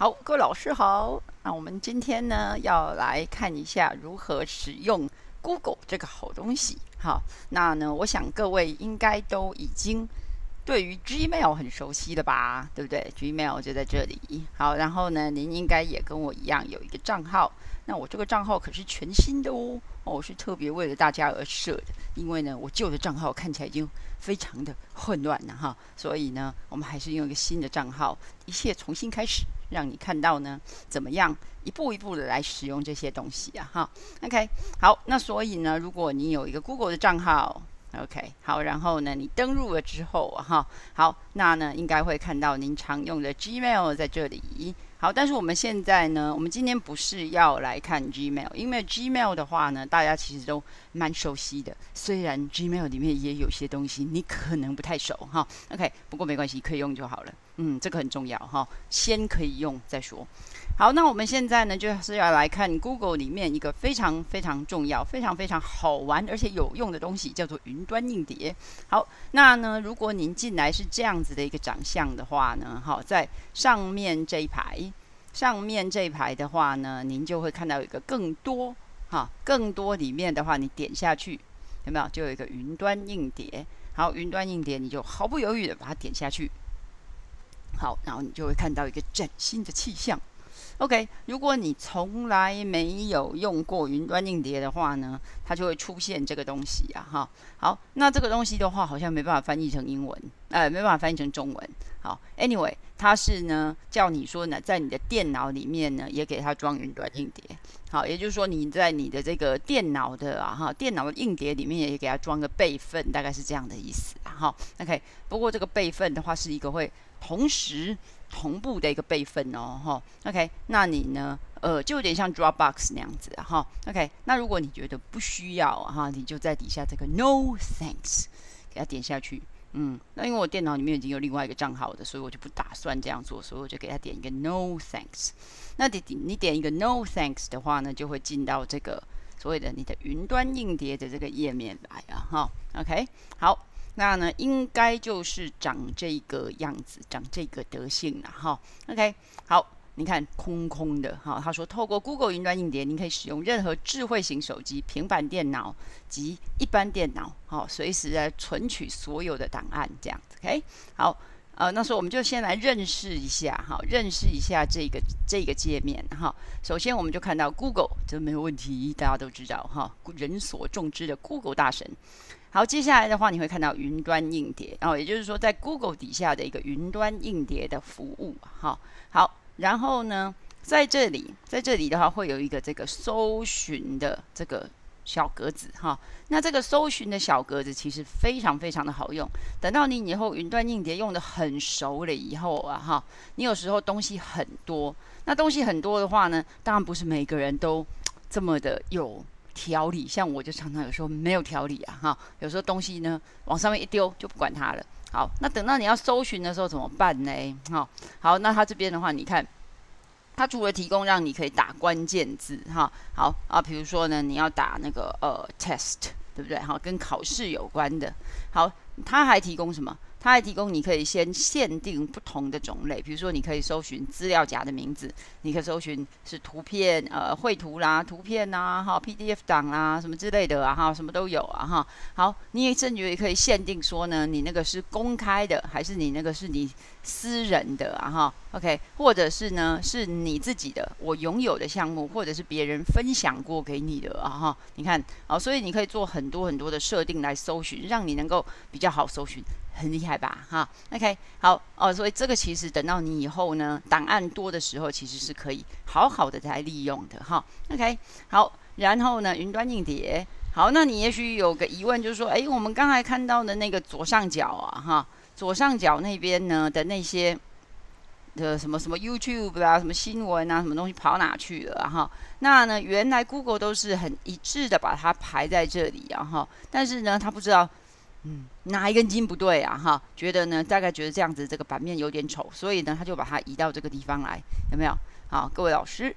好，各位老师好。那我们今天呢，要来看一下如何使用 Google 这个好东西。好，那呢，我想各位应该都已经对于 Gmail 很熟悉了吧？对不对？Gmail 就在这里。好，然后呢，您应该也跟我一样有一个账号。那我这个账号可是全新的哦，哦，是特别为了大家而设的。因为呢，我旧的账号看起来已经非常的混乱了哈，所以呢，我们还是用一个新的账号，一切重新开始。让你看到呢，怎么样一步一步的来使用这些东西啊？哈，OK，好，那所以呢，如果你有一个 Google 的账号，OK，好，然后呢，你登录了之后啊，哈，好，那呢，应该会看到您常用的 Gmail 在这里。好，但是我们现在呢，我们今天不是要来看 Gmail，因为 Gmail 的话呢，大家其实都蛮熟悉的。虽然 Gmail 里面也有些东西你可能不太熟哈，OK，不过没关系，可以用就好了。嗯，这个很重要哈，先可以用再说。好，那我们现在呢，就是要来看 Google 里面一个非常非常重要、非常非常好玩而且有用的东西，叫做云端硬碟。好，那呢，如果您进来是这样子的一个长相的话呢，好，在上面这一排，上面这一排的话呢，您就会看到一个更多哈，更多里面的话，你点下去有没有？就有一个云端硬碟。好，云端硬碟，你就毫不犹豫的把它点下去。好，然后你就会看到一个崭新的气象。OK，如果你从来没有用过云端硬碟的话呢，它就会出现这个东西啊，哈。好，那这个东西的话，好像没办法翻译成英文，呃，没办法翻译成中文。好，Anyway，它是呢，叫你说呢，在你的电脑里面呢，也给它装云端硬碟。好，也就是说你在你的这个电脑的啊，哈，电脑的硬碟里面也给它装个备份，大概是这样的意思啊，哈。OK，不过这个备份的话，是一个会同时。同步的一个备份哦，哈，OK，那你呢？呃，就有点像 Dropbox 那样子，哈，OK，那如果你觉得不需要，哈，你就在底下这个 No Thanks 给它点下去，嗯，那因为我电脑里面已经有另外一个账号的，所以我就不打算这样做，所以我就给它点一个 No Thanks。那你你点一个 No Thanks 的话呢，就会进到这个所谓的你的云端硬碟的这个页面来啊，哈，OK，好。那呢，应该就是长这个样子，长这个德性了哈。OK，好，你看空空的哈。他说，透过 Google 云端硬碟，你可以使用任何智慧型手机、平板电脑及一般电脑，好，随时来存取所有的档案这样子。OK，好，呃，那时候我们就先来认识一下哈，认识一下这个这个界面哈。首先，我们就看到 Google，这没有问题，大家都知道哈，人所众知的 Google 大神。好，接下来的话，你会看到云端硬碟，然后也就是说，在 Google 底下的一个云端硬碟的服务。哈，好，然后呢，在这里，在这里的话，会有一个这个搜寻的这个小格子。哈，那这个搜寻的小格子其实非常非常的好用。等到你以后云端硬碟用的很熟了以后啊，哈，你有时候东西很多，那东西很多的话呢，当然不是每个人都这么的有。条理，像我就常常有时候没有条理啊，哈，有时候东西呢往上面一丢就不管它了。好，那等到你要搜寻的时候怎么办呢？哈，好，那它这边的话，你看，它除了提供让你可以打关键字，哈，好啊，比如说呢，你要打那个呃 test，对不对？哈，跟考试有关的。好，它还提供什么？它还提供你可以先限定不同的种类，比如说你可以搜寻资料夹的名字，你可以搜寻是图片、呃绘图啦、图片呐、哈 PDF 档啦什么之类的啊哈，什么都有啊哈。好，你也甚至也可以限定说呢，你那个是公开的，还是你那个是你私人的啊哈？OK，或者是呢是你自己的我拥有的项目，或者是别人分享过给你的啊哈。你看，好，所以你可以做很多很多的设定来搜寻，让你能够比较好搜寻。很厉害吧，哈，OK，好哦，所以这个其实等到你以后呢，档案多的时候，其实是可以好好的来利用的，哈，OK，好，然后呢，云端硬碟，好，那你也许有个疑问，就是说，哎，我们刚才看到的那个左上角啊，哈，左上角那边呢的那些的什么什么 YouTube 啊，什么新闻啊，什么东西跑哪去了，哈，那呢，原来 Google 都是很一致的把它排在这里，然后，但是呢，他不知道。嗯，哪一根筋不对啊？哈，觉得呢，大概觉得这样子这个版面有点丑，所以呢，他就把它移到这个地方来，有没有？好，各位老师，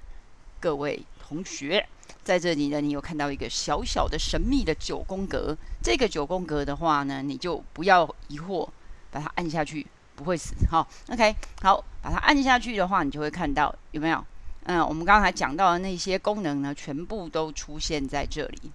各位同学，在这里呢，你有看到一个小小的神秘的九宫格。这个九宫格的话呢，你就不要疑惑，把它按下去，不会死。哈，OK，好，把它按下去的话，你就会看到有没有？嗯，我们刚才讲到的那些功能呢，全部都出现在这里。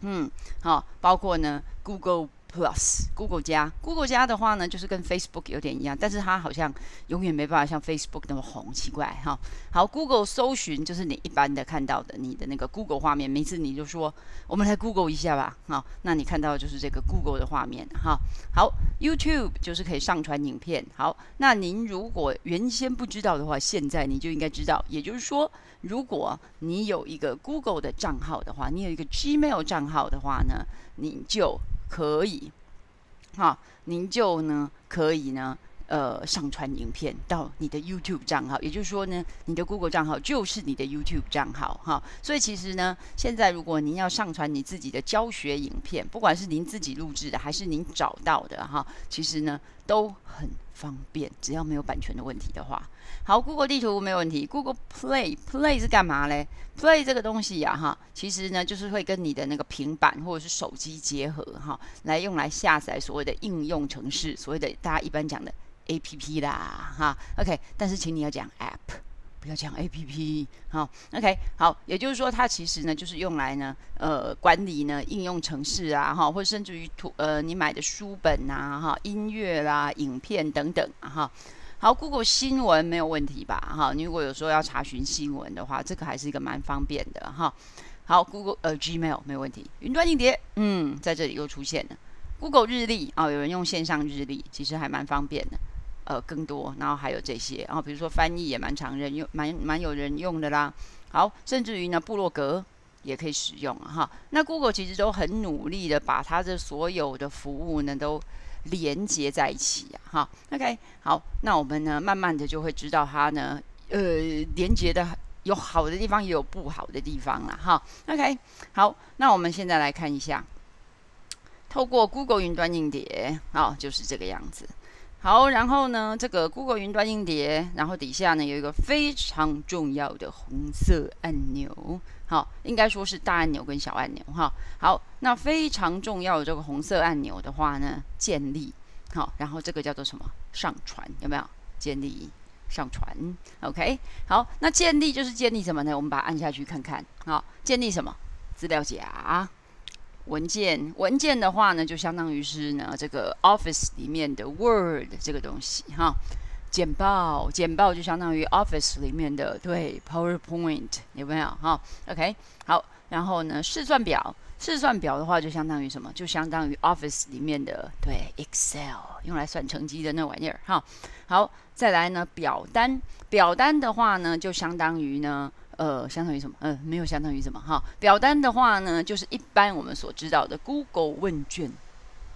嗯，好，包括呢，Google。Plus，Google 加，Google 加的话呢，就是跟 Facebook 有点一样，但是它好像永远没办法像 Facebook 那么红，奇怪哈。好，Google 搜寻就是你一般的看到的你的那个 Google 画面，每次你就说我们来 Google 一下吧，好，那你看到就是这个 Google 的画面哈。好，YouTube 就是可以上传影片。好，那您如果原先不知道的话，现在你就应该知道。也就是说，如果你有一个 Google 的账号的话，你有一个 Gmail 账号的话呢，你就可以，哈，您就呢可以呢，呃，上传影片到你的 YouTube 账号，也就是说呢，你的 Google 账号就是你的 YouTube 账号，哈。所以其实呢，现在如果您要上传你自己的教学影片，不管是您自己录制的还是您找到的，哈，其实呢都很方便，只要没有版权的问题的话。好，Google 地图没有问题。Google Play Play 是干嘛嘞？Play 这个东西呀，哈，其实呢就是会跟你的那个平板或者是手机结合，哈，来用来下载所谓的应用程式，所谓的大家一般讲的 APP 啦，哈。OK，但是请你要讲 App，不要讲 APP，好。OK，好，也就是说它其实呢就是用来呢，呃，管理呢应用程式啊，哈，或甚至于图，呃，你买的书本啊，哈，音乐啦、影片等等，哈。好，Google 新闻没有问题吧？哈，你如果有时候要查询新闻的话，这个还是一个蛮方便的哈。好，Google 呃 Gmail 没有问题，云端硬碟，嗯，在这里又出现了。Google 日历啊，有人用线上日历，其实还蛮方便的。呃，更多，然后还有这些，然后比如说翻译也蛮常人用，蛮蛮有人用的啦。好，甚至于呢，部落格也可以使用哈。那 Google 其实都很努力的把它的所有的服务呢都。连接在一起呀，哈，OK，好，那我们呢，慢慢的就会知道它呢，呃，连接的有好的地方，也有不好的地方了，哈，OK，好，那我们现在来看一下，透过 Google 云端硬碟，好，就是这个样子，好，然后呢，这个 Google 云端硬碟，然后底下呢有一个非常重要的红色按钮。好，应该说是大按钮跟小按钮哈。好，那非常重要的这个红色按钮的话呢，建立好，然后这个叫做什么？上传有没有？建立上传，OK。好，那建立就是建立什么呢？我们把它按下去看看。好，建立什么？资料夹、文件。文件的话呢，就相当于是呢这个 Office 里面的 Word 这个东西哈。简报，简报就相当于 Office 里面的对 PowerPoint 有没有哈？OK，好，然后呢，试算表，试算表的话就相当于什么？就相当于 Office 里面的对 Excel 用来算成绩的那玩意儿哈。好，再来呢，表单，表单的话呢，就相当于呢，呃，相当于什么？嗯，没有相当于什么哈。表单的话呢，就是一般我们所知道的 Google 问卷。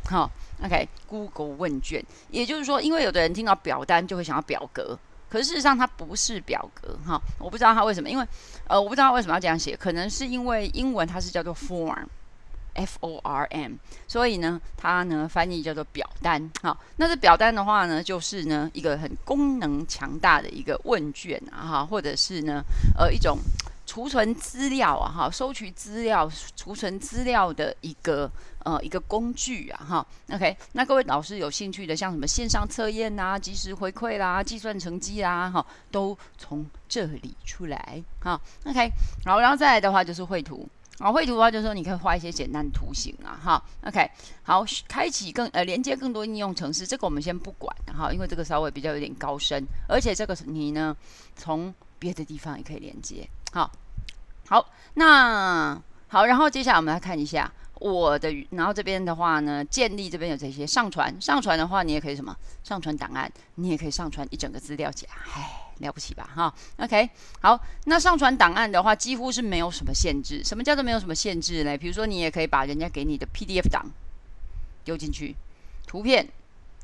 好，OK，Google 问卷，也就是说，因为有的人听到表单就会想要表格，可是事实上它不是表格，哈，我不知道它为什么，因为呃，我不知道为什么要这样写，可能是因为英文它是叫做 form form，所以呢，它呢翻译叫做表单，好，那这表单的话呢，就是呢一个很功能强大的一个问卷啊，哈，或者是呢呃一种。储存资料啊，哈，收取资料、储存资料的一个呃一个工具啊，哈，OK，那各位老师有兴趣的，像什么线上测验呐、及时回馈啦、计算成绩啦，哈，都从这里出来，哈，OK，好，然后再来的话就是绘图，好，绘图的话就是说你可以画一些简单的图形啊，哈，OK，好，开启更呃连接更多应用程式，这个我们先不管哈，因为这个稍微比较有点高深，而且这个你呢从别的地方也可以连接，好。好，那好，然后接下来我们来看一下我的，然后这边的话呢，建立这边有这些上传，上传的话你也可以什么，上传档案，你也可以上传一整个资料夹，唉，了不起吧，哈，OK，好，那上传档案的话几乎是没有什么限制，什么叫做没有什么限制呢？比如说你也可以把人家给你的 PDF 档丢进去，图片、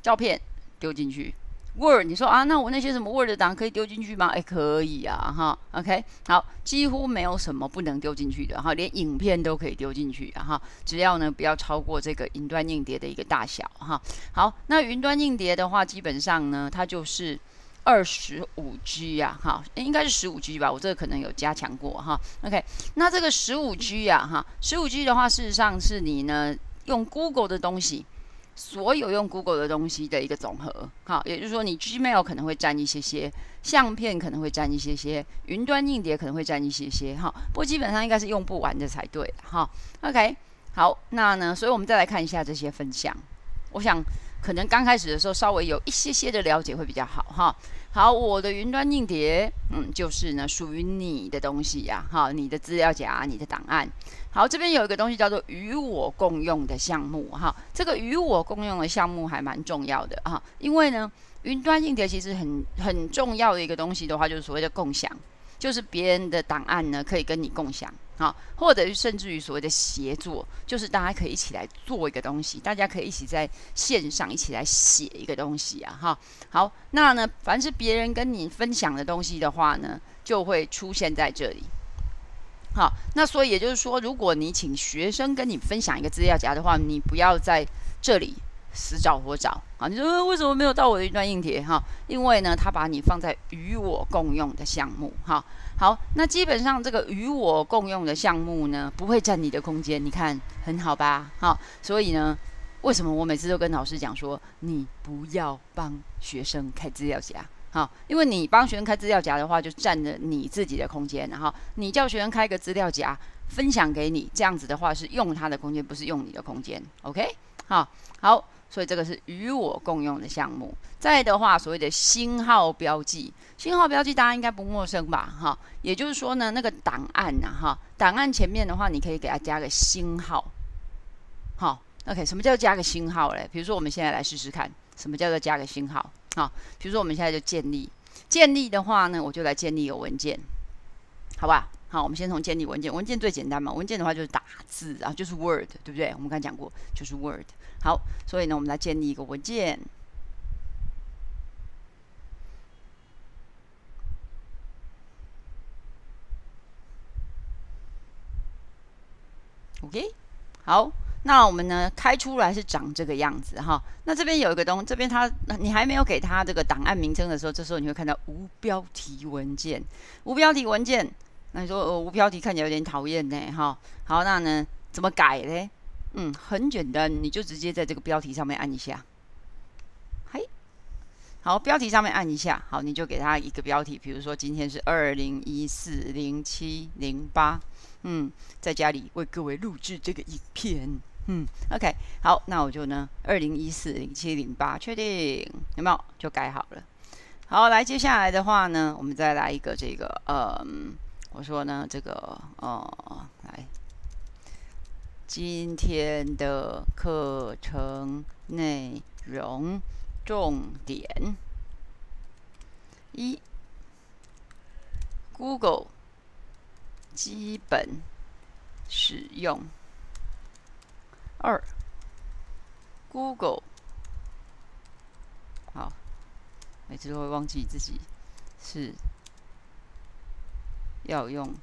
照片丢进去。Word，你说啊，那我那些什么 Word 档可以丢进去吗？哎，可以啊，哈，OK，好，几乎没有什么不能丢进去的哈，连影片都可以丢进去哈，只要呢不要超过这个云端硬碟的一个大小哈。好，那云端硬碟的话，基本上呢它就是二十五 G 呀，哈，应该是十五 G 吧，我这个可能有加强过哈。OK，那这个十五 G 呀，哈，十五 G 的话，事实上是你呢用 Google 的东西。所有用 Google 的东西的一个总和，好，也就是说你 Gmail 可能会占一些些，相片可能会占一些些，云端硬碟可能会占一些些，哈，不过基本上应该是用不完的才对，哈，OK，好，那呢，所以我们再来看一下这些分享，我想可能刚开始的时候稍微有一些些的了解会比较好，哈。好，我的云端硬碟，嗯，就是呢属于你的东西呀，哈，你的资料夹，你的档案。好，这边有一个东西叫做与我共用的项目，哈，这个与我共用的项目还蛮重要的啊，因为呢，云端硬碟其实很很重要的一个东西的话，就是所谓的共享，就是别人的档案呢可以跟你共享。好，或者甚至于所谓的协作，就是大家可以一起来做一个东西，大家可以一起在线上一起来写一个东西啊，哈。好，那呢，凡是别人跟你分享的东西的话呢，就会出现在这里。好，那所以也就是说，如果你请学生跟你分享一个资料夹的话，你不要在这里死找活找啊。你说为什么没有到我的一段硬碟？哈，因为呢，他把你放在与我共用的项目，哈。好，那基本上这个与我共用的项目呢，不会占你的空间，你看很好吧？好，所以呢，为什么我每次都跟老师讲说，你不要帮学生开资料夹？好，因为你帮学生开资料夹的话，就占了你自己的空间，然后你叫学生开个资料夹分享给你，这样子的话是用他的空间，不是用你的空间。OK？好，好。所以这个是与我共用的项目。再的话，所谓的星号标记，星号标记大家应该不陌生吧？哈，也就是说呢，那个档案呐，哈，档案前面的话，你可以给它加个星号。好，OK，什么叫加个星号嘞？比如说，我们现在来试试看，什么叫做加个星号？好，比如说我们现在就建立，建立的话呢，我就来建立一个文件，好吧？好，我们先从建立文件，文件最简单嘛，文件的话就是打字啊，就是 Word，对不对？我们刚才讲过，就是 Word。好，所以呢，我们来建立一个文件。OK，好，那我们呢开出来是长这个样子哈。那这边有一个东，这边它你还没有给它这个档案名称的时候，这时候你会看到无标题文件。无标题文件，那你说呃无标题看起来有点讨厌呢哈。好，那呢怎么改呢？嗯，很简单，你就直接在这个标题上面按一下，嘿，好，标题上面按一下，好，你就给他一个标题，比如说今天是二零一四零七零八，嗯，在家里为各位录制这个影片，嗯，OK，好，那我就呢二零一四零七零八，确定有没有？就改好了。好，来，接下来的话呢，我们再来一个这个，嗯，我说呢这个，哦，来。今天的课程内容重点：一、Google 基本使用；二、Google 好，每次都会忘记自己是要用。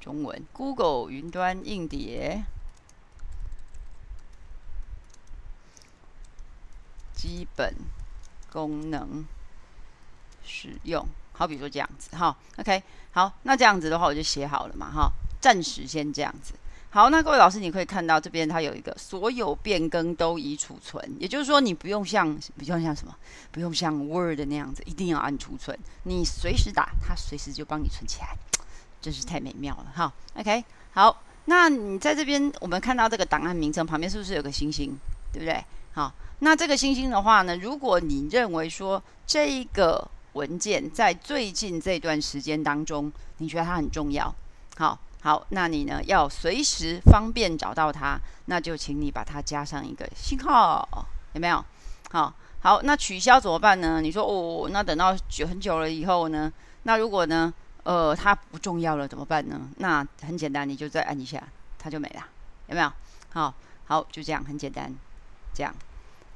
中文，Google 云端硬碟基本功能使用，好比如说这样子哈，OK，好，那这样子的话我就写好了嘛哈，暂时先这样子。好，那各位老师，你可以看到这边它有一个所有变更都已储存，也就是说你不用像不用像什么，不用像 Word 那样子一定要按储存，你随时打，它随时就帮你存起来。真是太美妙了哈，OK，好，那你在这边我们看到这个档案名称旁边是不是有个星星，对不对？好，那这个星星的话呢，如果你认为说这一个文件在最近这段时间当中，你觉得它很重要，好，好，那你呢要随时方便找到它，那就请你把它加上一个星号，有没有？好，好，那取消怎么办呢？你说哦，那等到久很久了以后呢？那如果呢？呃，它不重要了怎么办呢？那很简单，你就再按一下，它就没了，有没有？好，好，就这样，很简单，这样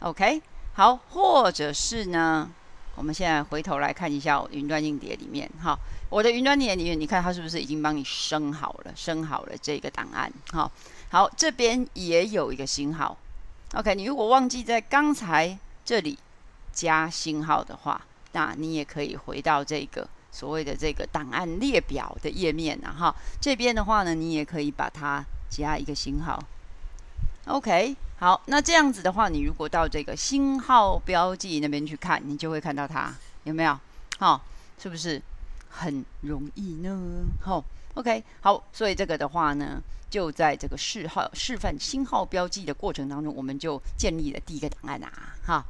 ，OK，好，或者是呢，我们现在回头来看一下云端硬碟里面，哈，我的云端硬碟里面，你看它是不是已经帮你升好了，升好了这个档案，哈，好，这边也有一个星号，OK，你如果忘记在刚才这里加星号的话，那你也可以回到这个。所谓的这个档案列表的页面啊，哈，这边的话呢，你也可以把它加一个星号 OK，好，那这样子的话，你如果到这个星号标记那边去看，你就会看到它，有没有？好，是不是很容易呢？好，OK，好，所以这个的话呢，就在这个示号示范星号标记的过程当中，我们就建立了第一个档案啊，哈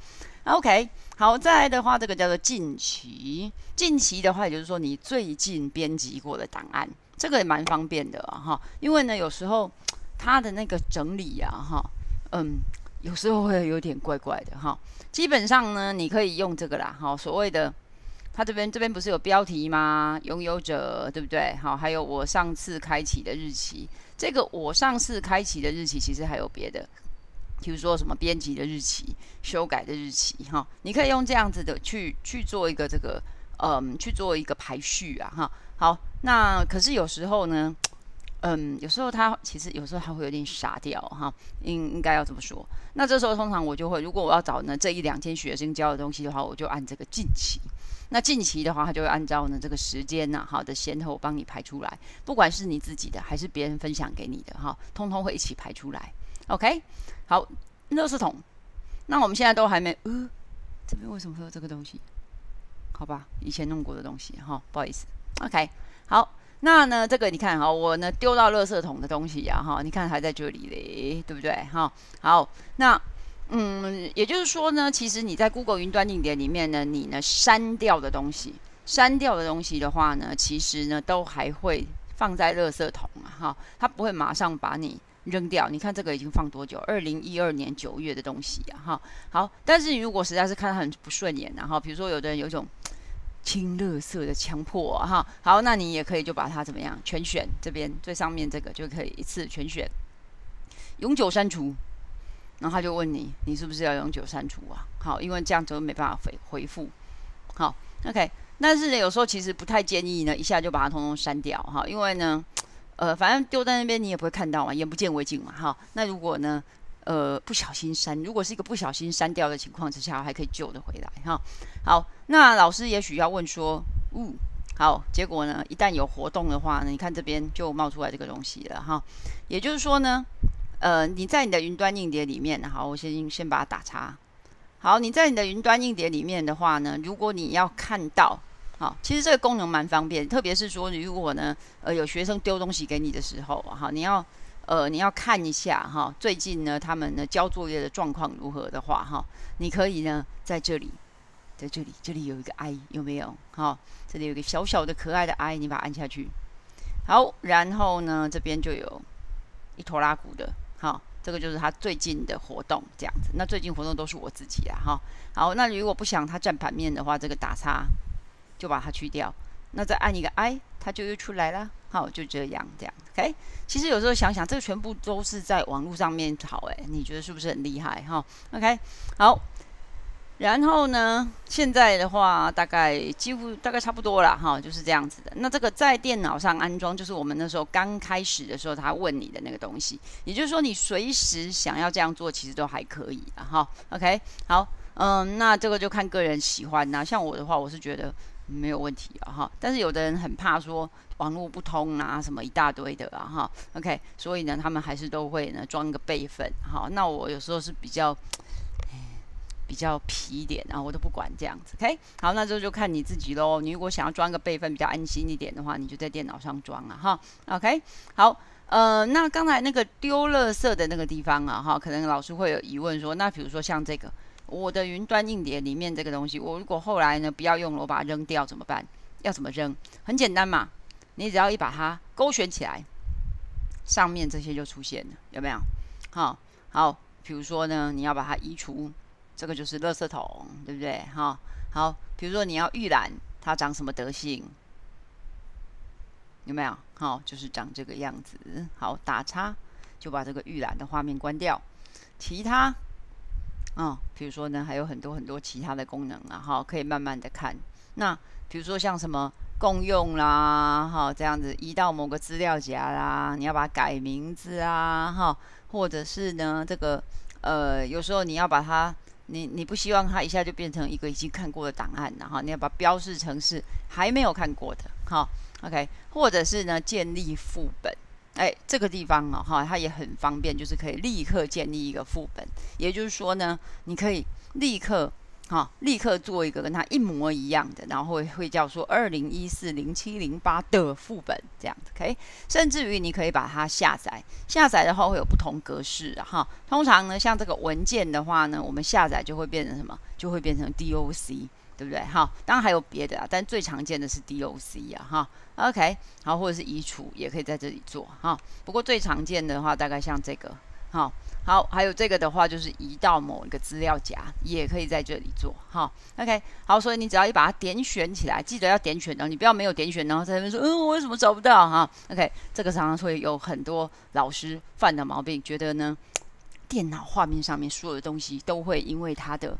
，OK，好，再来的话，这个叫做近期，近期的话，也就是说你最近编辑过的档案，这个也蛮方便的哈，因为呢，有时候。它的那个整理呀，哈，嗯，有时候会有点怪怪的哈。基本上呢，你可以用这个啦，哈，所谓的，它这边这边不是有标题吗？拥有者对不对？好，还有我上次开启的日期，这个我上次开启的日期其实还有别的，比如说什么编辑的日期、修改的日期，哈，你可以用这样子的去去做一个这个，嗯，去做一个排序啊，哈。好，那可是有时候呢。嗯，有时候他其实有时候还会有点傻掉哈，应应该要这么说。那这时候通常我就会，如果我要找呢这一两天学生教的东西的话，我就按这个近期。那近期的话，它就会按照呢这个时间呐，好的先后帮你排出来，不管是你自己的还是别人分享给你的哈，通通会一起排出来。OK，好，热圾桶。那我们现在都还没，呃，这边为什么会有这个东西？好吧，以前弄过的东西哈，不好意思。OK，好。那呢，这个你看哈，我呢丢到垃圾桶的东西呀，哈，你看还在这里嘞，对不对？哈，好，那嗯，也就是说呢，其实你在 Google 云端硬碟里面呢，你呢删掉的东西，删掉的东西的话呢，其实呢都还会放在垃圾桶啊，哈，它不会马上把你扔掉。你看这个已经放多久？二零一二年九月的东西啊，哈，好，但是你如果实在是看它很不顺眼，然后比如说有的人有一种。清乐色的强迫哈，好，那你也可以就把它怎么样全选这边最上面这个就可以一次全选，永久删除，然后他就问你，你是不是要永久删除啊？好，因为这样就没办法回回复。好，OK，但是呢，有时候其实不太建议呢，一下就把它通通删掉哈，因为呢，呃，反正丢在那边你也不会看到嘛，眼不见为净嘛，哈。那如果呢？呃，不小心删，如果是一个不小心删掉的情况之下，还可以救得回来哈。好，那老师也许要问说，呜，好，结果呢，一旦有活动的话呢，你看这边就冒出来这个东西了哈。也就是说呢，呃，你在你的云端硬碟里面，好，我先先把它打叉。好，你在你的云端硬碟里面的话呢，如果你要看到，好，其实这个功能蛮方便，特别是说，如果呢，呃，有学生丢东西给你的时候，哈，你要。呃，你要看一下哈，最近呢，他们呢交作业的状况如何的话哈，你可以呢在这里，在这里，这里有一个 I 有没有？哈，这里有一个小小的可爱的 I，你把它按下去。好，然后呢这边就有一坨拉鼓的，好，这个就是他最近的活动这样子。那最近活动都是我自己啊哈。好，那如果不想它占版面的话，这个打叉就把它去掉。那再按一个 I，它就又出来了。好，就这样，这样，OK。其实有时候想想，这个全部都是在网络上面跑，哎，你觉得是不是很厉害？哈，OK。好，然后呢，现在的话，大概几乎大概差不多了，哈，就是这样子的。那这个在电脑上安装，就是我们那时候刚开始的时候，他问你的那个东西。也就是说，你随时想要这样做，其实都还可以啊，哈，OK。好，嗯，那这个就看个人喜欢呐。像我的话，我是觉得。没有问题啊哈，但是有的人很怕说网络不通啊，什么一大堆的啊哈，OK，所以呢，他们还是都会呢装个备份，哈，那我有时候是比较比较皮一点啊，我都不管这样子，OK，好，那这就看你自己喽。你如果想要装个备份比较安心一点的话，你就在电脑上装了哈，OK，好，呃，那刚才那个丢垃圾的那个地方啊哈，可能老师会有疑问说，那比如说像这个。我的云端硬碟里面这个东西，我如果后来呢不要用了，我把它扔掉怎么办？要怎么扔？很简单嘛，你只要一把它勾选起来，上面这些就出现了，有没有？好，好，比如说呢，你要把它移除，这个就是垃圾桶，对不对？哈，好，比如说你要预览，它长什么德性？有没有？好，就是长这个样子。好，打叉就把这个预览的画面关掉，其他。啊，比如说呢，还有很多很多其他的功能啊，哈，可以慢慢的看。那比如说像什么共用啦，哈，这样子移到某个资料夹啦，你要把它改名字啊，哈，或者是呢，这个呃，有时候你要把它，你你不希望它一下就变成一个已经看过的档案了哈，你要把标示成是还没有看过的，哈，OK，或者是呢，建立副本，哎，这个地方啊，哈，它也很方便，就是可以立刻建立一个副本。也就是说呢，你可以立刻，哈，立刻做一个跟它一模一样的，然后会会叫做二零一四零七零八的副本这样子，OK。甚至于你可以把它下载，下载的话会有不同格式啊，哈。通常呢，像这个文件的话呢，我们下载就会变成什么？就会变成 DOC。对不对？哈，当然还有别的啊，但最常见的是 DOC 啊，哈，OK，好，或者是移除也可以在这里做哈。不过最常见的话，大概像这个，好，好，还有这个的话，就是移到某一个资料夹，也可以在这里做哈。OK，好，所以你只要一把它点选起来，记得要点选哦，你不要没有点选，然后在那边说，嗯，我为什么找不到哈？OK，这个常常会有很多老师犯的毛病，觉得呢，电脑画面上面所有的东西都会因为它的。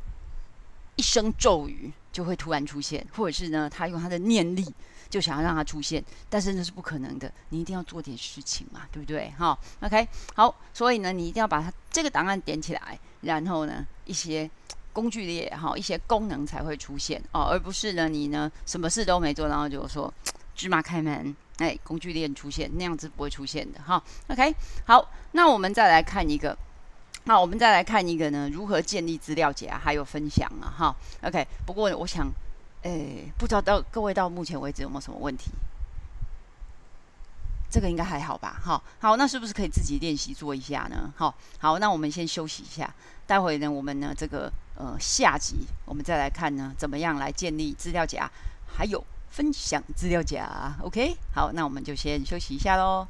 一声咒语就会突然出现，或者是呢，他用他的念力就想要让它出现，但是那是不可能的。你一定要做点事情嘛，对不对？哈，OK，好，所以呢，你一定要把它这个档案点起来，然后呢，一些工具列哈，一些功能才会出现哦，而不是呢，你呢什么事都没做，然后就说芝麻开门，哎，工具链出现那样子不会出现的哈。OK，好，那我们再来看一个。那我们再来看一个呢，如何建立资料夹，还有分享啊，哈，OK。不过我想，诶，不知道到各位到目前为止有没有什么问题？这个应该还好吧，哈。好，那是不是可以自己练习做一下呢？好，好，那我们先休息一下，待会呢，我们呢这个呃下集我们再来看呢，怎么样来建立资料夹，还有分享资料夹，OK。好，那我们就先休息一下喽。